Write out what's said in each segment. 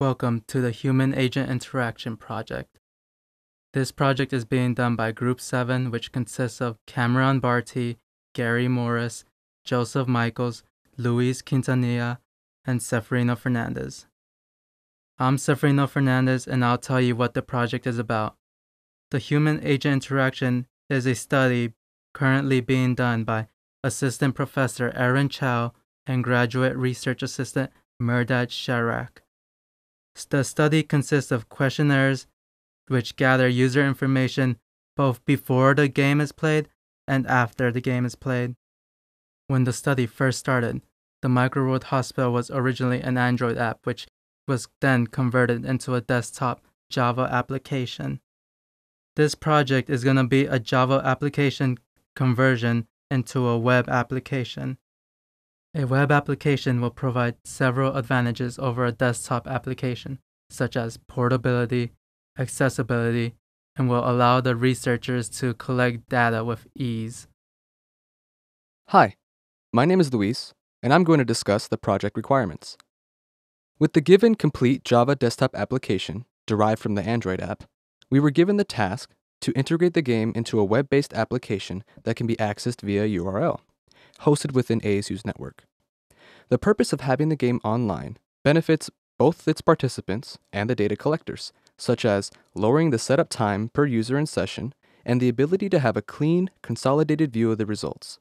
Welcome to the Human Agent Interaction Project. This project is being done by Group 7, which consists of Cameron Barty, Gary Morris, Joseph Michaels, Luis Quintanilla, and Seferino Fernandez. I'm Seferino Fernandez, and I'll tell you what the project is about. The human agent interaction is a study currently being done by Assistant Professor Erin Chiou and Graduate Research Assistant Mehrdad Sharak. The study consists of questionnaires which gather user information both before the game is played and after the game is played. When the study first started, the Microworld Hospital was originally an Android app which was then converted into a desktop Java application. This project is going to be a Java application conversion into a web application. A web application will provide several advantages over a desktop application, such as portability, accessibility, and will allow the researchers to collect data with ease. Hi, my name is Luis, and I'm going to discuss the project requirements. With the given complete Java desktop application derived from the Android app, we were given the task to integrate the game into a web based application that can be accessed via URL, hosted within ASU's network. The purpose of having the game online benefits both its participants and the data collectors, such as lowering the setup time per user and session and the ability to have a clean, consolidated view of the results.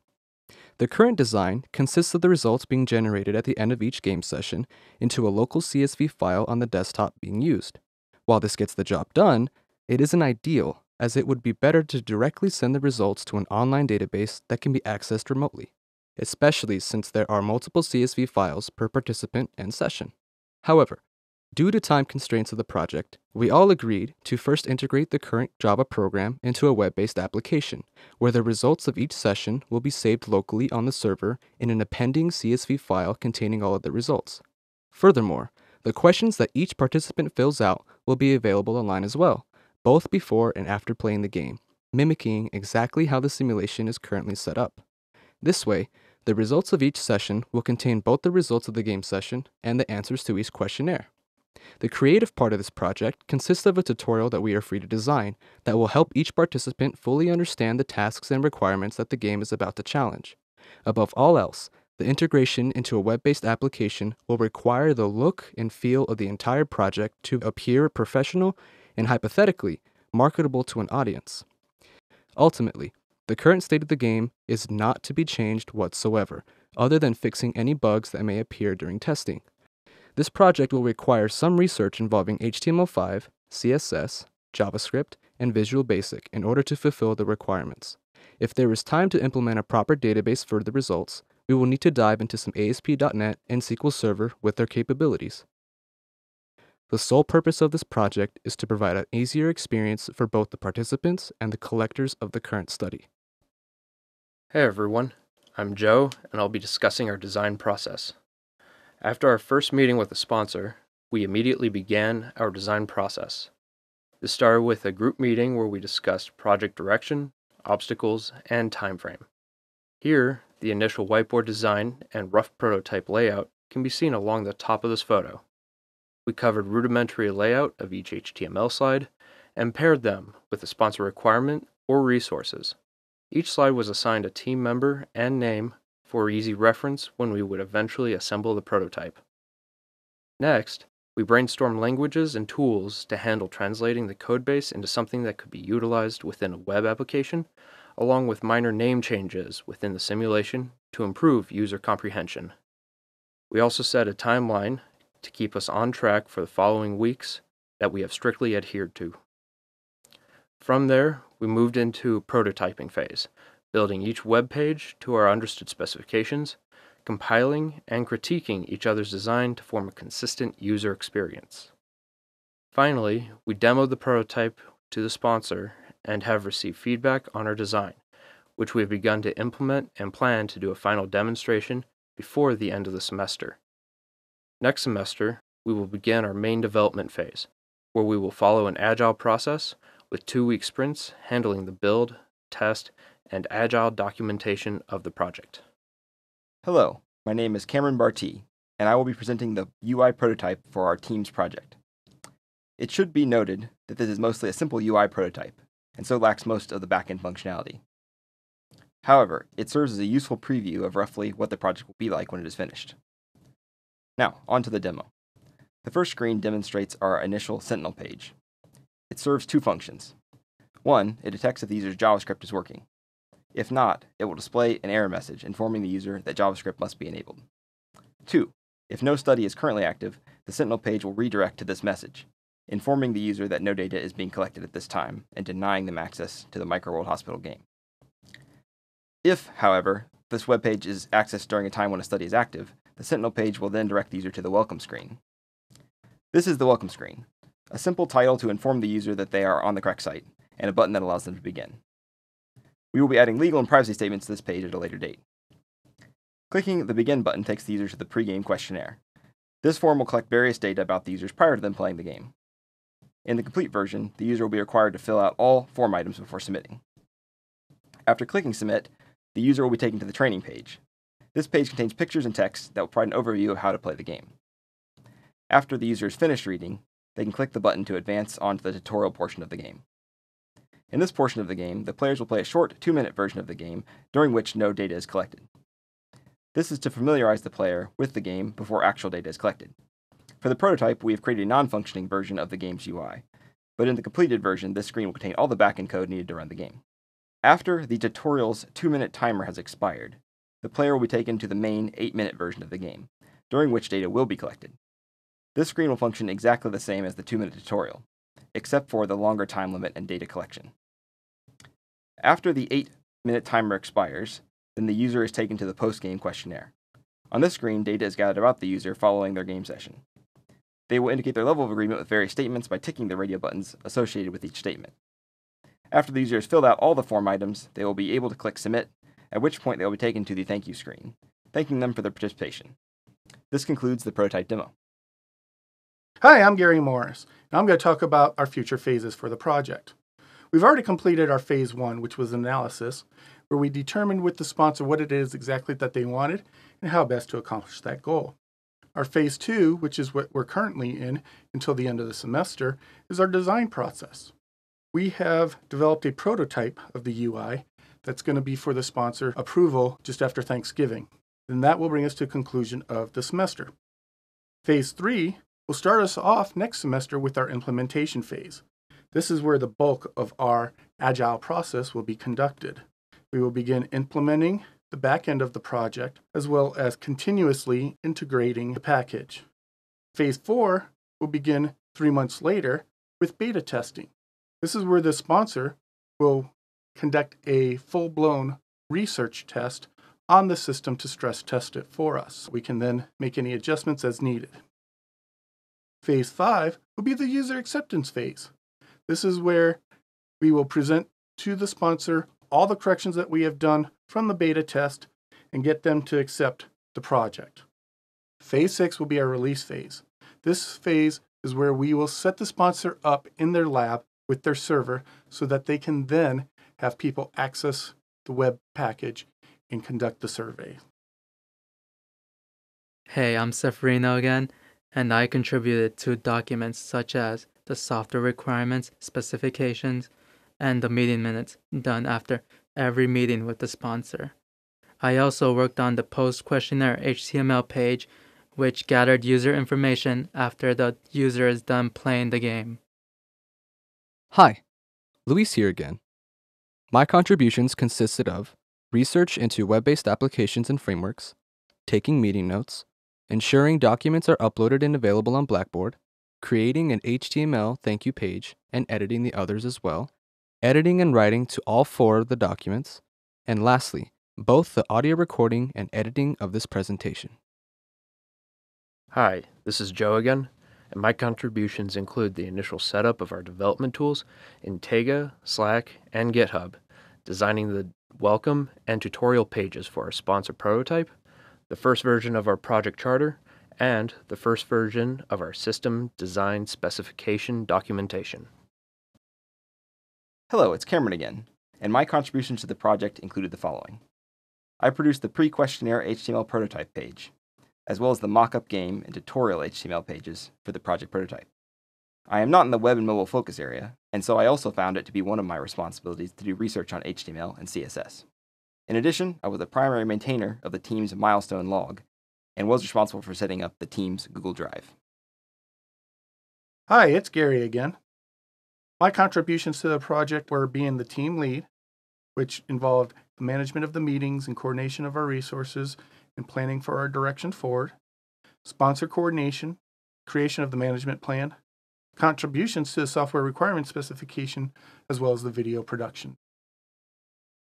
The current design consists of the results being generated at the end of each game session into a local CSV file on the desktop being used. While this gets the job done, it isn't ideal as it would be better to directly send the results to an online database that can be accessed remotely, especially since there are multiple CSV files per participant and session. However, due to time constraints of the project, we all agreed to first integrate the current Java program into a web based application, where the results of each session will be saved locally on the server in an appending CSV file containing all of the results. Furthermore, the questions that each participant fills out will be available online as well, both before and after playing the game, mimicking exactly how the simulation is currently set up. This way, the results of each session will contain both the results of the game session and the answers to each questionnaire. The creative part of this project consists of a tutorial that we are free to design that will help each participant fully understand the tasks and requirements that the game is about to challenge. Above all else, the integration into a web based application will require the look and feel of the entire project to appear professional and hypothetically marketable to an audience. Ultimately, the current state of the game is not to be changed whatsoever, other than fixing any bugs that may appear during testing. This project will require some research involving HTML5, CSS, JavaScript, and Visual Basic in order to fulfill the requirements. If there is time to implement a proper database for the results, we will need to dive into some ASP.NET and SQL Server with their capabilities. The sole purpose of this project is to provide an easier experience for both the participants and the collectors of the current study. Hey everyone, I'm Joe, and I'll be discussing our design process. After our first meeting with the sponsor, we immediately began our design process. This started with a group meeting where we discussed project direction, obstacles, and timeframe. Here, the initial whiteboard design and rough prototype layout can be seen along the top of this photo. We covered rudimentary layout of each HTML slide and paired them with the sponsor requirement or resources. Each slide was assigned a team member and name for easy reference when we would eventually assemble the prototype. Next, we brainstormed languages and tools to handle translating the codebase into something that could be utilized within a web application, along with minor name changes within the simulation to improve user comprehension. We also set a timeline to keep us on track for the following weeks that we have strictly adhered to. From there, we moved into prototyping phase, building each web page to our understood specifications, compiling and critiquing each other's design to form a consistent user experience. Finally, we demoed the prototype to the sponsor and have received feedback on our design, which we have begun to implement and plan to do a final demonstration before the end of the semester. Next semester, we will begin our main development phase, where we will follow an agile process with two week sprints handling the build, test, and agile documentation of the project. Hello, my name is Cameron Barty, and I will be presenting the UI prototype for our team's project. It should be noted that this is mostly a simple UI prototype, and so lacks most of the backend functionality. However, it serves as a useful preview of roughly what the project will be like when it is finished. Now, on to the demo. The first screen demonstrates our initial Sentinel page. It serves two functions. One, it detects if the user's JavaScript is working. If not, it will display an error message informing the user that JavaScript must be enabled. Two, if no study is currently active, the Sentinel page will redirect to this message, informing the user that no data is being collected at this time and denying them access to the Microworld Hospital game. If, however, this web page is accessed during a time when a study is active, the Sentinel page will then direct the user to the welcome screen. This is the welcome screen, a simple title to inform the user that they are on the correct site, and a button that allows them to begin. We will be adding legal and privacy statements to this page at a later date. Clicking the Begin button takes the user to the pre-game questionnaire. This form will collect various data about the users prior to them playing the game. In the complete version, the user will be required to fill out all form items before submitting. After clicking Submit, the user will be taken to the training page. This page contains pictures and text that will provide an overview of how to play the game. After the user is finished reading, they can click the button to advance onto the tutorial portion of the game. In this portion of the game, the players will play a short two minute version of the game during which no data is collected. This is to familiarize the player with the game before actual data is collected. For the prototype, we have created a non functioning version of the game's UI, but in the completed version, this screen will contain all the backend code needed to run the game. After the tutorial's two minute timer has expired, the player will be taken to the main 8 minute version of the game, during which data will be collected. This screen will function exactly the same as the 2 minute tutorial, except for the longer time limit and data collection. After the 8 minute timer expires, then the user is taken to the post game questionnaire. On this screen, data is gathered about the user following their game session. They will indicate their level of agreement with various statements by ticking the radio buttons associated with each statement. After the user has filled out all the form items, they will be able to click Submit, at which point they will be taken to the thank you screen, thanking them for their participation. This concludes the prototype demo. Hi, I'm Gary Morris, and I'm going to talk about our future phases for the project. We've already completed our phase one, which was analysis, where we determined with the sponsor what it is exactly that they wanted and how best to accomplish that goal. Our phase two, which is what we're currently in until the end of the semester, is our design process. We have developed a prototype of the UI that's going to be for the sponsor approval just after Thanksgiving. And that will bring us to conclusion of the semester. Phase three will start us off next semester with our implementation phase. This is where the bulk of our agile process will be conducted. We will begin implementing the back end of the project as well as continuously integrating the package. Phase 4 will begin three months later with beta testing. This is where the sponsor will conduct a full blown research test on the system to stress test it for us. We can then make any adjustments as needed. Phase 5 will be the user acceptance phase. This is where we will present to the sponsor all the corrections that we have done from the beta test and get them to accept the project. Phase 6 will be our release phase. This phase is where we will set the sponsor up in their lab with their server so that they can then have people access the web package and conduct the survey. Hey, I'm Seferino again, and I contributed to documents such as the software requirements, specifications, and the meeting minutes done after every meeting with the sponsor. I also worked on the post questionnaire HTML page, which gathered user information after the user is done playing the game. Hi, Luis here again. My contributions consisted of research into web based applications and frameworks, taking meeting notes, ensuring documents are uploaded and available on Blackboard, creating an HTML thank you page and editing the others as well, editing and writing to all four of the documents, and lastly, both the audio recording and editing of this presentation. Hi, this is Joe again, and my contributions include the initial setup of our development tools in Taiga, Slack, and GitHub, designing the welcome and tutorial pages for our sponsor prototype, the first version of our project charter, and the first version of our system design specification documentation. Hello, it's Cameron again, and my contributions to the project included the following. I produced the pre questionnaire HTML prototype page. as well as the mock-up game and tutorial HTML pages for the project prototype. I am not in the web and mobile focus area, and so I also found it to be one of my responsibilities to do research on HTML and CSS. In addition, I was the primary maintainer of the team's milestone log and was responsible for setting up the team's Google Drive. Hi, it's Gary again. My contributions to the project were being the team lead, which involved the management of the meetings and coordination of our resources and planning for our direction forward, sponsor coordination, creation of the management plan, contributions to the software requirement specification, as well as the video production.